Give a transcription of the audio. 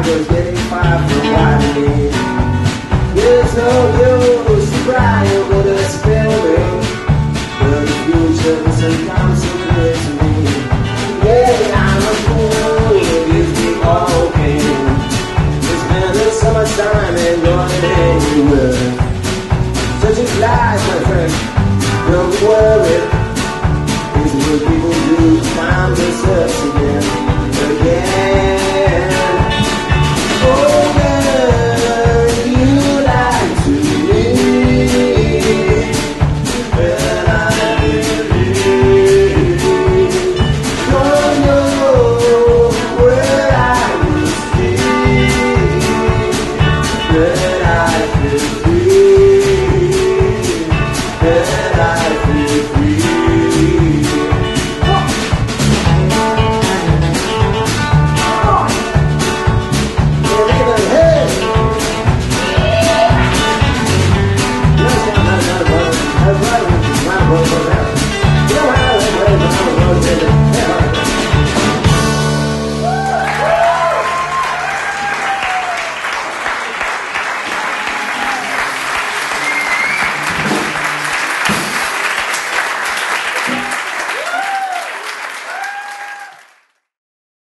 Was getting far from what it is. You told you to cry over the spilling, the future doesn't come so clear to me. Yeah, I'm a fool, it gives me all pain. It's been the summertime and going anywhere. Such is life, my friend, don't worry. It's what people do, time deserves to Yeah.